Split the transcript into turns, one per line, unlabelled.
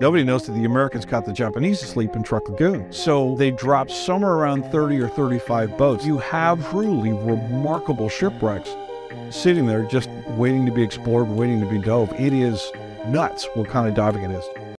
Nobody knows that the Americans caught the Japanese asleep in Truk Lagoon. So they dropped somewhere around 30 or 35 boats. You have truly remarkable shipwrecks sitting there just waiting to be explored, waiting to be dove. It is nuts what kind of diving it is.